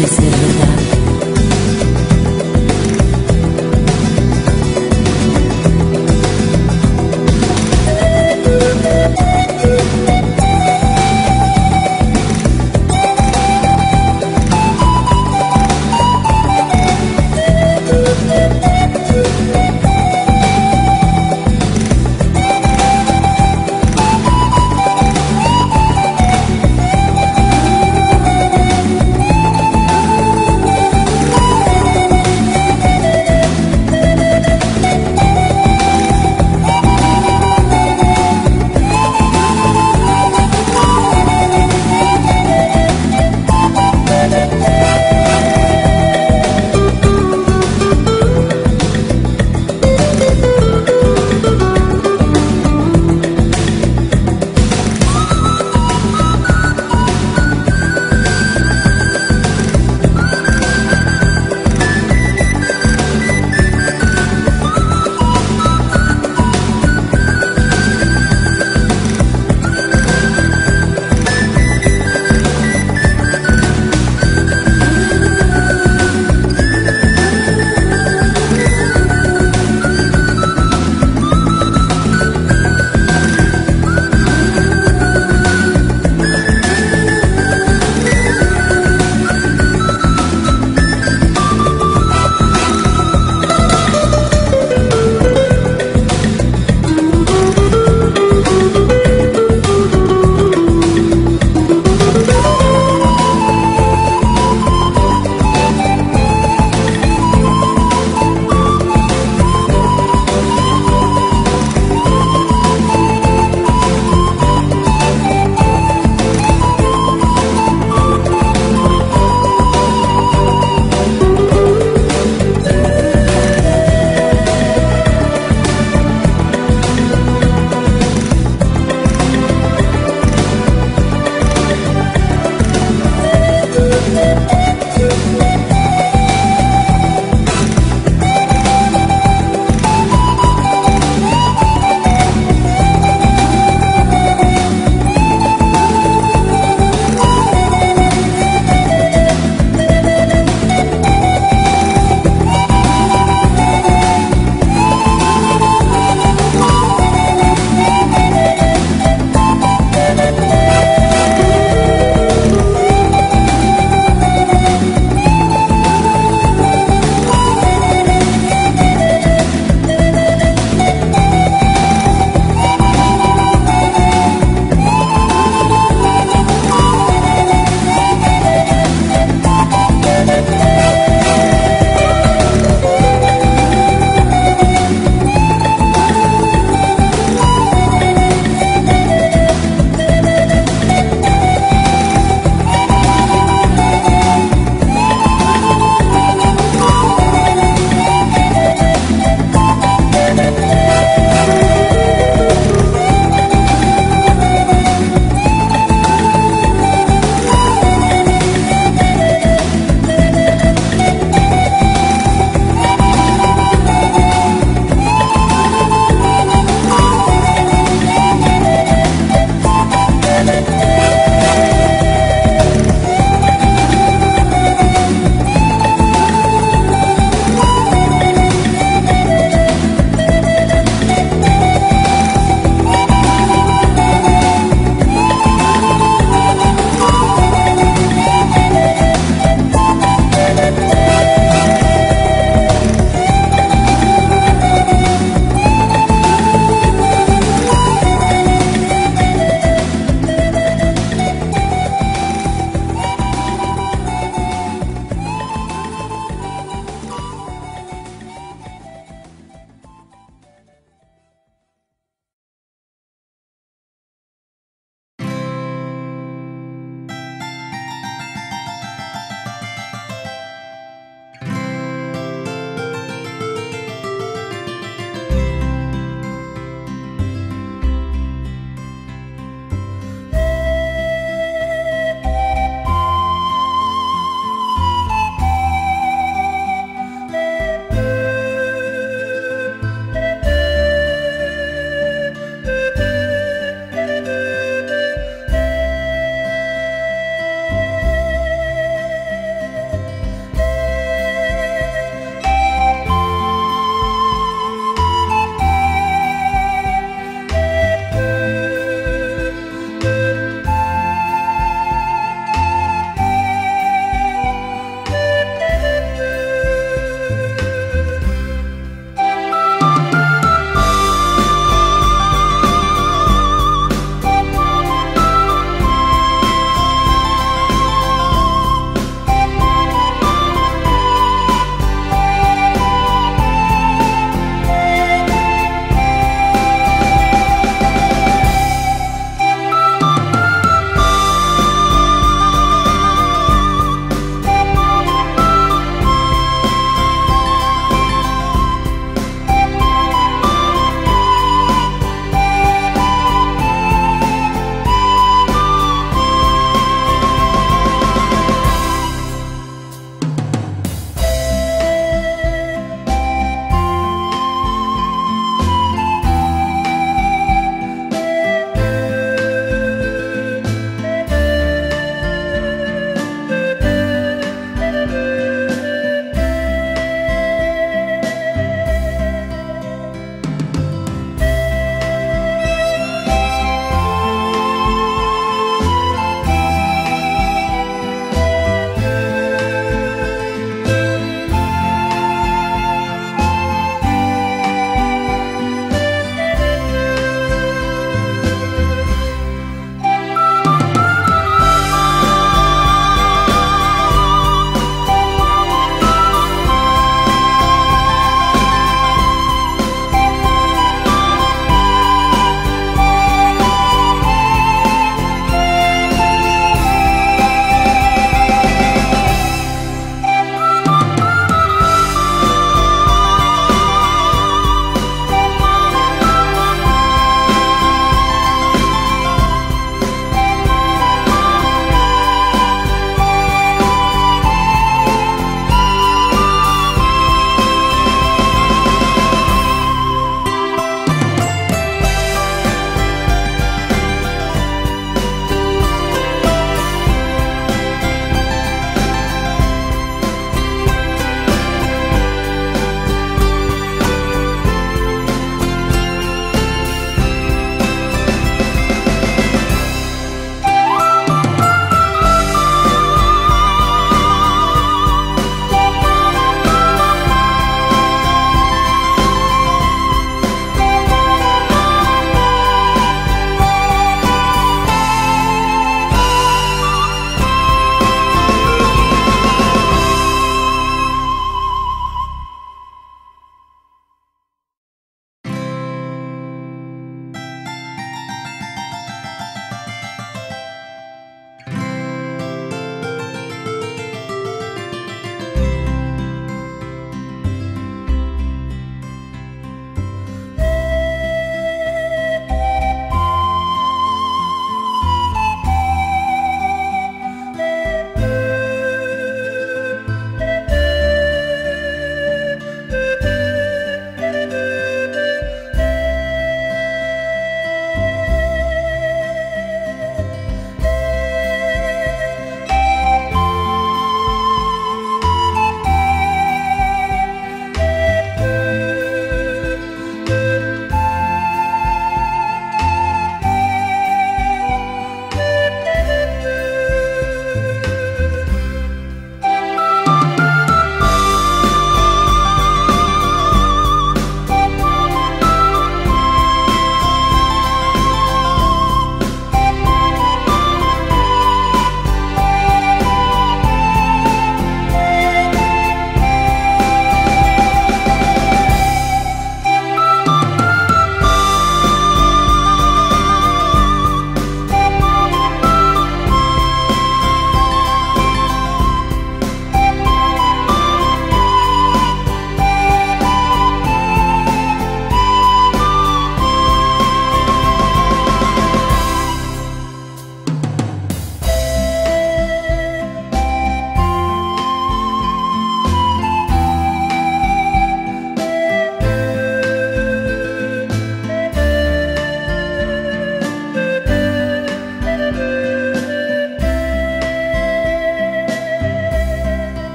This